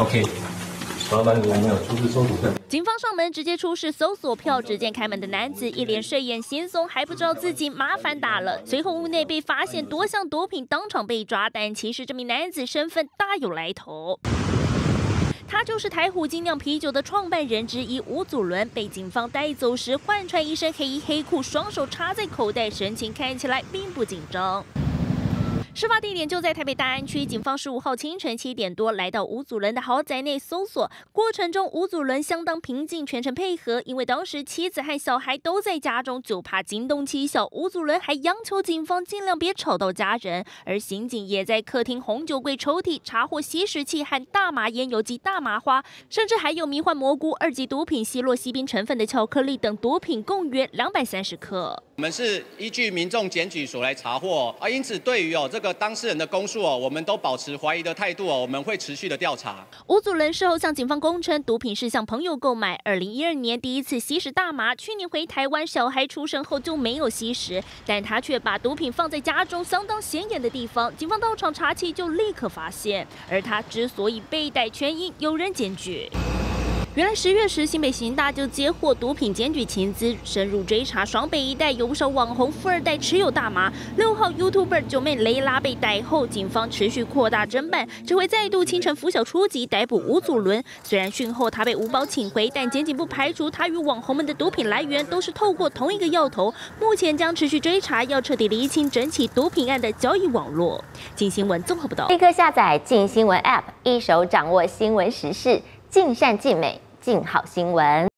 OK，警方上门直接出示搜索票，只见开门的男子一脸睡眼惺忪，还不知道自己麻烦大了。随后屋内被发现多项毒品，当场被抓，但其实这名男子身份大有来头。他就是台虎精酿啤酒的创办人之一吴祖伦，被警方带走时换穿一身黑衣黑裤，双手插在口袋，神情看起来并不紧张。事发地点就在台北大安区，警方十五号清晨七点多来到吴祖伦的豪宅内搜索，过程中吴祖伦相当平静，全程配合。因为当时妻子和小孩都在家中，就怕惊动妻小，吴祖伦还央求警方尽量别吵到家人。而刑警也在客厅红酒柜抽屉查获吸食器和大麻烟油及大麻花，甚至还有迷幻蘑菇、二级毒品西洛西宾成分的巧克力等毒品，共约两百三十克。我们是依据民众检举所来查获，啊，因此对于哦这个。当事人的供述哦，我们都保持怀疑的态度哦，我们会持续的调查。吴祖伦事后向警方供称，毒品是向朋友购买。二零一二年第一次吸食大麻，去年回台湾，小孩出生后就没有吸食，但他却把毒品放在家中相当显眼的地方，警方到场查起就立刻发现。而他之所以被逮，全因有人检举。原来十月时，新北刑大就接获毒品检举情资，深入追查，双北一带有不少网红富二代持有大麻。六号 YouTuber 九妹雷拉被逮后，警方持续扩大侦办，只会再度清晨拂晓出击，逮捕吴祖伦。虽然讯后他被吴保请回，但检警不排除他与网红们的毒品来源都是透过同一个药头。目前将持续追查，要彻底厘清整起毒品案的交易网络。金新闻综合报道，立刻下载金新闻 App，一手掌握新闻时事。尽善尽美，尽好新闻。